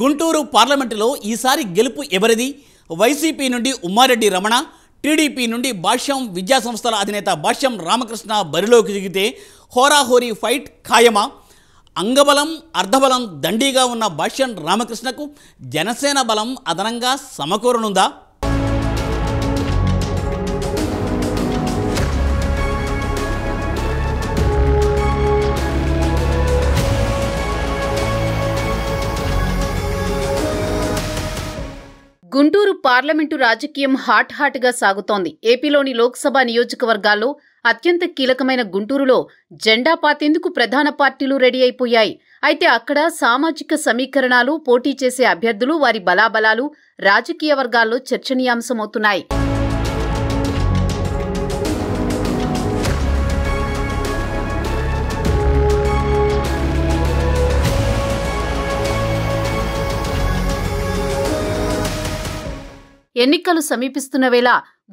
గుంటూరు పార్లమెంటులో ఈసారి గెలుపు ఎవరిది? వైసీపీ నుండి ఉమ్మారెడ్డి రమణ టీడీపీ నుండి భాష్యం విద్యా సంస్థల అధినేత భాష్యం రామకృష్ణ బరిలోకి దిగితే హోరాహోరీ ఫైట్ ఖాయమా? అంగబలం అర్ధబలం దండిగా ఉన్న భాష్యం రామకృష్ణకు జనసేన బలం అదనంగా సమకూరనుందా? పార్లమెంటు రాజకీయం హాట్ హాట్గా సాగుతోంది. ఏపీలోని లోక్సభ నియోజకవర్గాల్లో అత్యంత కీలకమైన గుంటూరులో జెండా పాతేందుకు ప్రధాన పార్టీలు రెడీ అయిపోయాయి. అయితే అక్కడ సామాజిక సమీకరణాలు పోటీ చేసే అభ్యర్థులు వారి బలాబలాలు రాజకీయ వర్గాల్లో చర్చనీయాంశమవుతున్నాయి. ఎన్నికలు సమీపిస్తున్న వేళ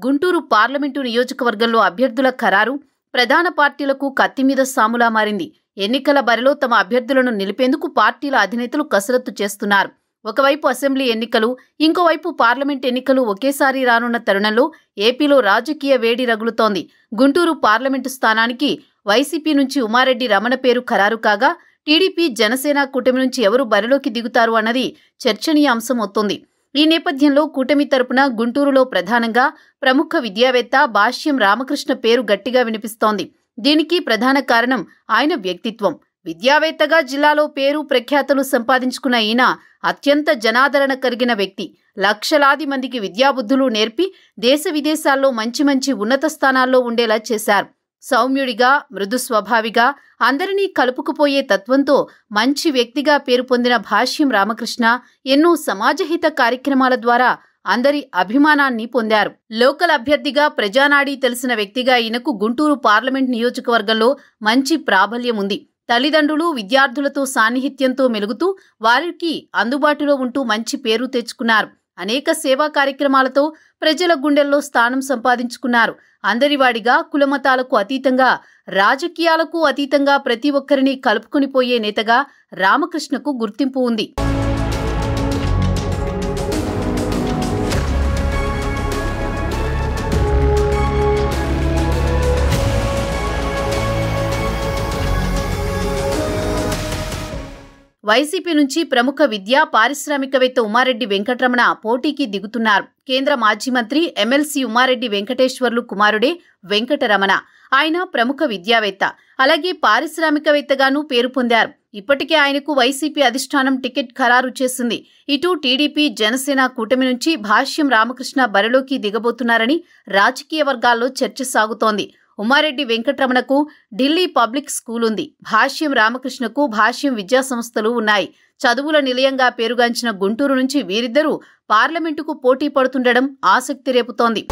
గుంటూరు పార్లమెంటు నియోజకవర్గంలో అభ్యర్థుల ఖరారు ప్రధాన పార్టీలకు కత్తి మీద సాములా మారింది. ఎన్నికల బరిలో తమ అభ్యర్థులను నిలిపేందుకు పార్టీల అధినేతలు కసరత్తు చేస్తున్నారు. ఒకవైపు అసెంబ్లీ ఎన్నికలు ఇంకోవైపు పార్లమెంట్ ఎన్నికలు ఒకేసారి రానున్న తరుణంలో ఏపీలో రాజకీయ వేడి రగులుతోంది. గుంటూరు పార్లమెంటు స్థానానికి వైసీపీ నుంచి ఉమారెడ్డి రమణ పేరు ఖరారు కాగా టీడీపీ జనసేన కూటమి నుంచి ఎవరు బరిలోకి దిగుతారు అన్నది చర్చనీయాంశం అవుతోంది. ఈ నేపథ్యంలో కూటమి తరపున గుంటూరులో ప్రధానంగా ప్రముఖ విద్యావేత్త భాష్యం రామకృష్ణ పేరు గట్టిగా వినిపిస్తోంది. దీనికి ప్రధాన కారణం ఆయన వ్యక్తిత్వం. విద్యావేత్తగా జిల్లాలో పేరు ప్రఖ్యాతులు సంపాదించుకున్న ఈయన అత్యంత జనాదరణ కలిగిన వ్యక్తి. లక్షలాది మందికి విద్యాబుద్ధులు నేర్పి దేశ విదేశాల్లో మంచి మంచి ఉన్నత స్థానాల్లో ఉండేలా చేశారు. సౌమ్యుడిగా మృదు స్వభావిగా అందరినీ కలుపుకుపోయే తత్వంతో మంచి వ్యక్తిగా పేరు పొందిన భాష్యం రామకృష్ణ ఎన్నో సమాజహిత కార్యక్రమాల ద్వారా అందరి అభిమానాన్ని పొందారు. లోకల్ అభ్యర్థిగా ప్రజానాడి తెలిసిన వ్యక్తిగా ఈయనకు గుంటూరు పార్లమెంట్ నియోజకవర్గంలో మంచి ప్రాబల్యం ఉంది. తల్లిదండ్రులు విద్యార్థులతో సాన్నిహిత్యంతో మెలుగుతూ వారికి అందుబాటులో ఉంటూ మంచి పేరు తెచ్చుకున్నారు. అనేక సేవా కార్యక్రమాలతో ప్రజల గుండెల్లో స్థానం సంపాదించుకున్నారు. అందరివాడిగా కులమతాలకు అతీతంగా రాజకీయాలకు అతీతంగా ప్రతి ఒక్కరిని కలుపుకునిపోయే నేతగా రామకృష్ణకు గుర్తింపు ఉంది. వైసీపీ నుంచి ప్రముఖ విద్యా పారిశ్రామికవేత్త ఉమారెడ్డి వెంకటరమణ పోటీకి దిగుతున్నారు. కేంద్ర మాజీ మంత్రి ఎమ్మెల్సీ ఉమారెడ్డి వెంకటేశ్వర్లు కుమారుడే వెంకటరమణ. ఆయన ప్రముఖ విద్యావేత్త. అలాగే పారిశ్రామికవేత్తగానూ పేరు పొందారు. ఇప్పటికే ఆయనకు వైసీపీ అధిష్టానం టికెట్ ఖరారు చేసింది. ఇటు టీడీపీ జనసేన కూటమి నుంచి భాష్యం రామకృష్ణ బరిలోకి దిగబోతున్నారని రాజకీయ వర్గాల్లో చర్చ సాగుతోంది. ఉమారెడ్డి వెంకటరమణకు ఢిల్లీ పబ్లిక్ స్కూల్ ఉంది. భాష్యం రామకృష్ణకు భాష్యం విద్యా సంస్థలు ఉన్నాయి. చదువుల నిలయంగా పేరుగాంచిన గుంటూరు నుంచి వీరిద్దరూ పార్లమెంటుకు పోటీ పడుతుండడం ఆసక్తి రేపుతోంది.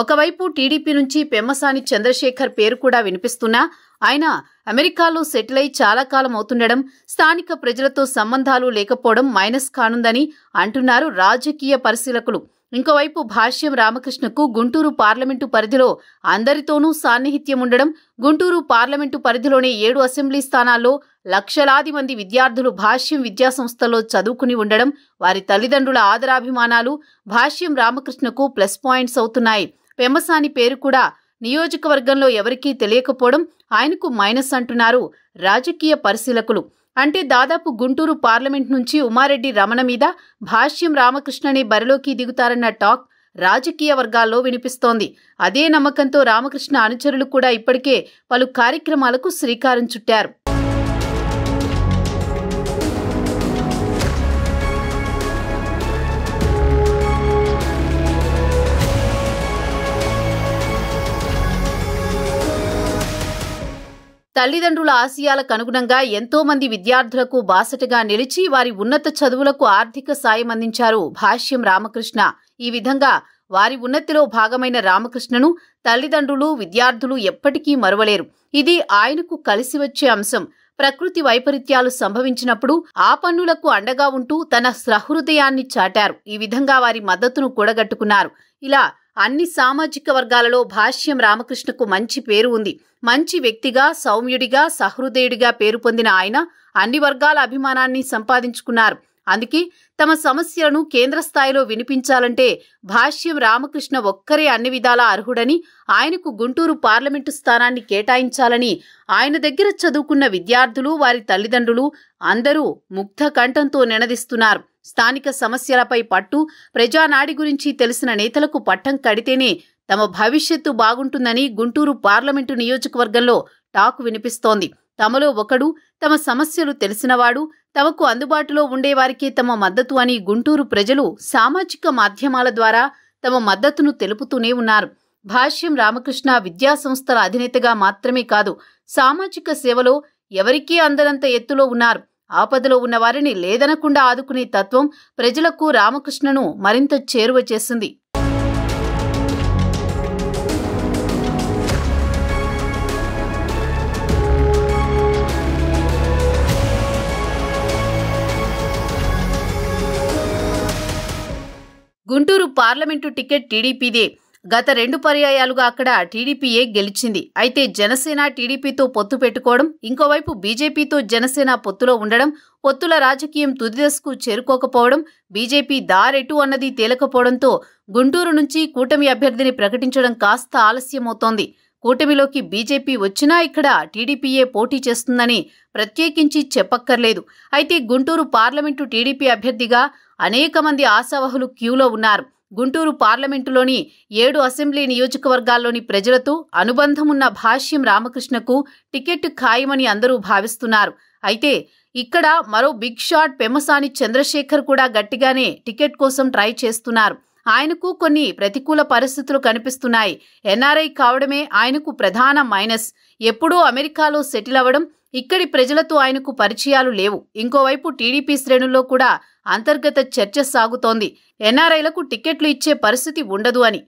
ఒకవైపు టీడీపీ నుంచి పెమ్మసాని చంద్రశేఖర్ పేరు కూడా వినిపిస్తున్నా ఆయన అమెరికాలో సెటిల్ అయి చాలా కాలం అవుతుండడం స్థానిక ప్రజలతో సంబంధాలు లేకపోవడం మైనస్ కానుందని అంటున్నారు రాజకీయ పరిశీలకులు. ఇంకోవైపు భాష్యం రామకృష్ణకు గుంటూరు పార్లమెంటు పరిధిలో అందరితోనూ సాన్నిహిత్యం ఉండడం గుంటూరు పార్లమెంటు పరిధిలోనే ఏడు అసెంబ్లీ స్థానాల్లో లక్షలాది మంది విద్యార్థులు భాష్యం విద్యాసంస్థలో చదువుకుని ఉండడం వారి తల్లిదండ్రుల ఆదరాభిమానాలు భాష్యం రామకృష్ణకు ప్లస్ పాయింట్స్ అవుతున్నాయి. పెమసాని పేరు కూడా నియోజకవర్గంలో ఎవరికీ తెలియకపోవడం ఆయనకు మైనస్ అంటున్నారు రాజకీయ పరిశీలకులు. అంటే దాదాపు గుంటూరు పార్లమెంట్ నుంచి ఉమారెడ్డి రమణ మీద భాష్యం రామకృష్ణనే బరిలోకి దిగుతారన్న టాక్ రాజకీయ వర్గాల్లో వినిపిస్తోంది. అదే నమ్మకంతో రామకృష్ణ అనుచరులు కూడా ఇప్పటికే పలు కార్యక్రమాలకు శ్రీకారం చుట్టారు. తల్లిదండ్రుల ఆశయాలకు అనుగుణంగా ఎంతో మంది విద్యార్థులకు బాసటగా నిలిచి వారి ఉన్నత చదువులకు ఆర్థిక సాయం అందించారు భాష్యం రామకృష్ణ. ఈ విధంగా వారి ఉన్నతిలో భాగమైన రామకృష్ణను తల్లిదండ్రులు విద్యార్థులు ఎప్పటికీ మరువలేరు. ఇది ఆయనకు కలిసి వచ్చే అంశం. ప్రకృతి వైపరీత్యాలు సంభవించినప్పుడు ఆ పన్నులకు అండగా ఉంటూ తన సహృదయాన్ని చాటారు. ఈ విధంగా వారి మద్దతును కూడగట్టుకున్నారు. ఇలా అన్ని సామాజిక వర్గాలలో భాష్యం రామకృష్ణకు మంచి పేరు ఉంది. మంచి వ్యక్తిగా సౌమ్యుడిగా సహృదయుడిగా పేరు పొందిన ఆయన అన్ని వర్గాల అభిమానాన్ని సంపాదించుకున్నారు. అందుకే తమ సమస్యలను కేంద్ర స్థాయిలో వినిపించాలంటే భాష్యం రామకృష్ణ ఒక్కరే అన్ని విధాలా అర్హుడని ఆయనకు గుంటూరు పార్లమెంటు స్థానాన్ని కేటాయించాలని ఆయన దగ్గర చదువుకున్న విద్యార్థులు వారి తల్లిదండ్రులు అందరూ ముగ్ధ కంఠంతో నినదిస్తున్నారు. స్థానిక సమస్యలపై పట్టు ప్రజానాడి గురించి తెలిసిన నేతలకు పట్టం కడితేనే తమ భవిష్యత్తు బాగుంటుందని గుంటూరు పార్లమెంటు నియోజకవర్గంలో టాక్ వినిపిస్తోంది. తమలో ఒకడు తమ సమస్యలు తెలిసినవాడు తమకు అందుబాటులో ఉండేవారికే తమ మద్దతు అని గుంటూరు ప్రజలు సామాజిక మాధ్యమాల ద్వారా తమ మద్దతును తెలుపుతూనే ఉన్నారు. భాష్యం రామకృష్ణ విద్యా సంస్థల అధినేతగా మాత్రమే కాదు సామాజిక సేవలో ఎవరికీ అందనంత ఎత్తులో ఉన్నారు. ఆపదలో ఉన్నవారిని లేదనకుండా ఆదుకునే తత్వం ప్రజలకు రామకృష్ణను మరింత చేరువ చేసింది. పార్లమెంటు టికెట్ టీడీపీదే. గత రెండు పర్యాయాలుగా అక్కడ టీడీపీయే గెలిచింది. అయితే జనసేన టీడీపీతో పొత్తు పెట్టుకోవడం ఇంకోవైపు బీజేపీతో జనసేన పొత్తులో ఉండడం పొత్తుల రాజకీయం తుదిదశకు చేరుకోకపోవడం బీజేపీ దారెటు అన్నది తేలకపోవడంతో గుంటూరు నుంచి కూటమి అభ్యర్థిని ప్రకటించడం కాస్త ఆలస్యమవుతోంది. కూటమిలోకి బీజేపీ వచ్చినా ఇక్కడ టీడీపీయే పోటీ చేస్తుందని ప్రత్యేకించి చెప్పక్కర్లేదు. అయితే గుంటూరు పార్లమెంటు టీడీపీ అభ్యర్థిగా అనేక మంది ఆశావహులు క్యూలో ఉన్నారు. గుంటూరు పార్లమెంటులోని ఏడు అసెంబ్లీ నియోజకవర్గాల్లోని ప్రజలతో అనుబంధమున్న భాష్యం రామకృష్ణకు టికెట్ ఖాయమని అందరూ భావిస్తున్నారు. అయితే ఇక్కడ మరో బిగ్ షాట్ పెమసాని చంద్రశేఖర్ కూడా గట్టిగానే టికెట్ కోసం ట్రై చేస్తున్నారు. ఆయనకు కొన్ని ప్రతికూల పరిస్థితులు కనిపిస్తున్నాయి. ఎన్ఆర్ఐ కావడమే ఆయనకు ప్రధాన మైనస్. ఎప్పుడూ అమెరికాలో సెటిల్ అవ్వడం ఇక్కడి ప్రజలతో ఆయనకు పరిచయాలు లేవు. ఇంకోవైపు టీడీపీ శ్రేణుల్లో కూడా అంతర్గత చర్చ సాగుతోంది. ఎన్ఆర్ఐలకు టికెట్లు ఇచ్చే పరిస్థితి ఉండదు అని.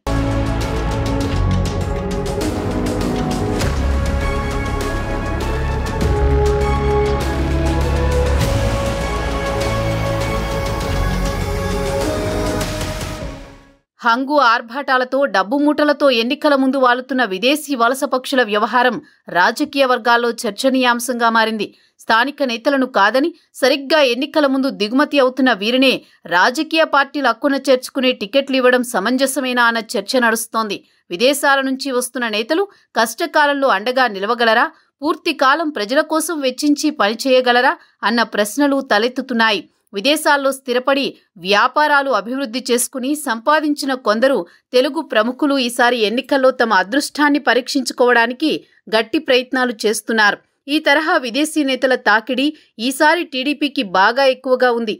హంగు ఆర్భాటాలతో డబ్బు మూటలతో ఎన్నికల ముందు వాలుతున్న విదేశీ వలస పక్షుల వ్యవహారం రాజకీయ వర్గాల్లో చర్చనీయాంశంగా మారింది. స్థానిక నేతలను కాదని సరిగ్గా ఎన్నికల ముందు దిగుమతి అవుతున్న వీరినే రాజకీయ పార్టీలు హక్కున చేర్చుకునే టికెట్లు ఇవ్వడం సమంజసమేనా అన్న చర్చ నడుస్తోంది. విదేశాల నుంచి వస్తున్న నేతలు కష్టకాలంలో అండగా నిలవగలరా? పూర్తి కాలం ప్రజల కోసం వెచ్చించి పనిచేయగలరా? అన్న ప్రశ్నలు తలెత్తుతున్నాయి. విదేశాల్లో స్థిరపడి వ్యాపారాలు అభివృద్ధి చేసుకుని సంపాదించిన కొందరు తెలుగు ప్రముఖులు ఈసారి ఎన్నికల్లో తమ అదృష్టాన్ని పరీక్షించుకోవడానికి గట్టి ప్రయత్నాలు చేస్తున్నారు. ఈ తరహా విదేశీ నేతల తాకిడి ఈసారి టీడీపీకి బాగా ఎక్కువగా ఉంది.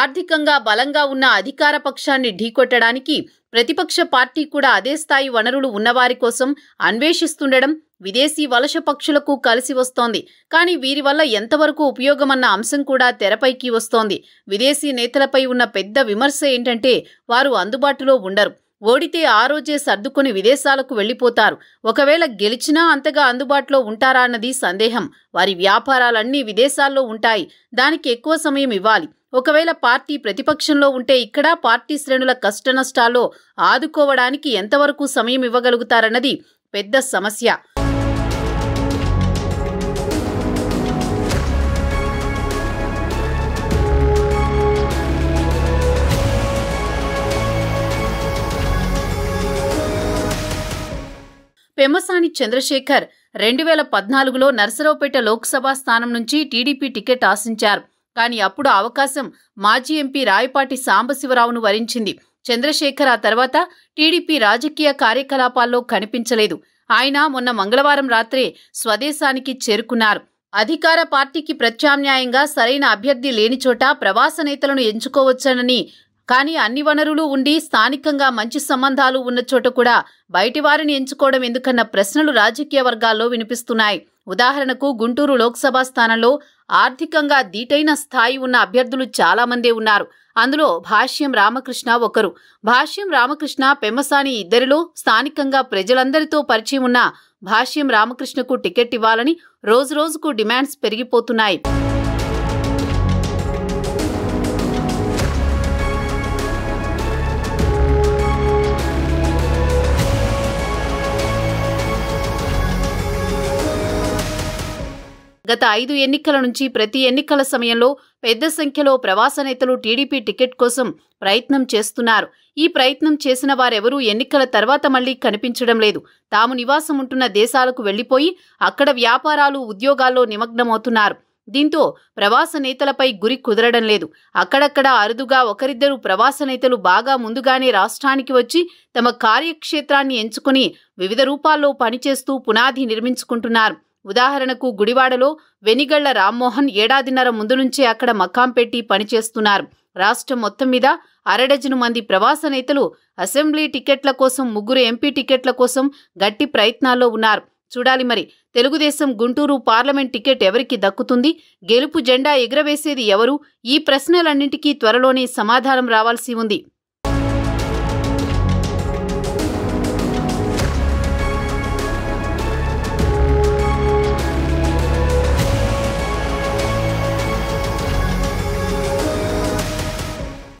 ఆర్థికంగా బలంగా ఉన్న అధికార పక్షాన్ని ఢీకొట్టడానికి ప్రతిపక్ష పార్టీ కూడా అదే స్థాయి వనరులు ఉన్నవారి కోసం అన్వేషిస్తుండడం విదేశీ వలస పక్షులకు కలిసి వస్తోంది. కానీ వీరి వల్ల ఎంతవరకు ఉపయోగమన్న అంశం కూడా తెరపైకి వస్తోంది. విదేశీ నేతలపై ఉన్న పెద్ద విమర్శ ఏంటంటే వారు అందుబాటులో ఉండరు. ఓడితే ఆ రోజే సర్దుకొని విదేశాలకు వెళ్ళిపోతారు ఒకవేళ గెలిచినా అంతగా అందుబాటులో ఉంటారా అన్నది సందేహం. వారి వ్యాపారాలన్నీ విదేశాల్లో ఉంటాయి. దానికి ఎక్కువ సమయం ఇవ్వాలి. ఒకవేళ పార్టీ ప్రతిపక్షంలో ఉంటే ఇక్కడ పార్టీ శ్రేణుల కష్టనష్టాల్లో ఆదుకోవడానికి ఎంతవరకు సమయం ఇవ్వగలుగుతారన్నది పెద్ద సమస్య. పెమ్మసాని చంద్రశేఖర్ రెండు వేల పద్నాలుగులో నర్సరావుపేట లోక్సభ స్థానం నుంచి టీడీపీ టికెట్ ఆశించారు. కానీ అప్పుడు అవకాశం మాజీ ఎంపీ రాయపాటి సాంబశివరావును వరించింది. చంద్రశేఖర్ ఆ తర్వాత టీడీపీ రాజకీయ కార్యకలాపాల్లో కనిపించలేదు. ఆయన మొన్న మంగళవారం రాత్రే స్వదేశానికి చేరుకున్నారు. అధికార పార్టీకి ప్రత్యామ్నాయంగా సరైన అభ్యర్థి లేని చోట ప్రవాస నేతలను ఎంచుకోవచ్చనని కానీ అన్ని వనరులు ఉండి స్థానికంగా మంచి సంబంధాలు ఉన్న చోట కూడా బయటి వారిని ఎంచుకోవడం ఎందుకన్న ప్రశ్నలు రాజకీయ వర్గాల్లో వినిపిస్తున్నాయి. ఉదాహరణకు గుంటూరు లోక్సభ స్థానంలో ఆర్థికంగా దీటైన స్థాయి ఉన్న అభ్యర్థులు చాలామందే ఉన్నారు. అందులో భాష్యం రామకృష్ణ ఒకరు. భాష్యం రామకృష్ణ పెమ్మసాని ఇద్దరిలో స్థానికంగా ప్రజలందరితో పరిచయం ఉన్న భాష్యం రామకృష్ణకు టికెట్ ఇవ్వాలని రోజురోజుకు డిమాండ్స్ పెరిగిపోతున్నాయి. గత ఐదు ఎన్నికల నుంచి ప్రతి ఎన్నికల సమయంలో పెద్ద సంఖ్యలో ప్రవాస నేతలు టీడీపీ టికెట్ కోసం ప్రయత్నం చేస్తున్నారు. ఈ ప్రయత్నం చేసిన వారెవరూ ఎన్నికల తర్వాత మళ్ళీ కనిపించడం లేదు. తాము నివాసం ఉంటున్న దేశాలకు వెళ్ళిపోయి అక్కడ వ్యాపారాలు ఉద్యోగాల్లో నిమగ్నమవుతున్నారు. దీంతో ప్రవాస నేతలపై గురి కుదరడం లేదు. అక్కడక్కడ అరుదుగా ఒకరిద్దరు ప్రవాస నేతలు బాగా ముందుగానే రాష్ట్రానికి వచ్చి తమ కార్యక్షేత్రాన్ని ఎంచుకుని వివిధ రూపాల్లో పనిచేస్తూ పునాది నిర్మించుకుంటున్నారు. ఉదాహరణకు గుడివాడలో వెనిగళ్ళ రామ్మోహన్ ఏడాదిన్నర ముందు నుంచే అక్కడ మకాం పెట్టి పనిచేస్తున్నారు. రాష్ట్రం మొత్తం మీద అరడజను మంది ప్రవాస నేతలు అసెంబ్లీ టికెట్ల కోసం ముగ్గురు ఎంపీ టికెట్ల కోసం గట్టి ప్రయత్నాల్లో ఉన్నారు. చూడాలి మరి తెలుగుదేశం గుంటూరు పార్లమెంట్ టికెట్ ఎవరికి దక్కుతుంది? గెలుపు జెండా ఎగురవేసేది ఎవరు? ఈ ప్రశ్నలన్నింటికీ త్వరలోనే సమాధానం రావాల్సి ఉంది.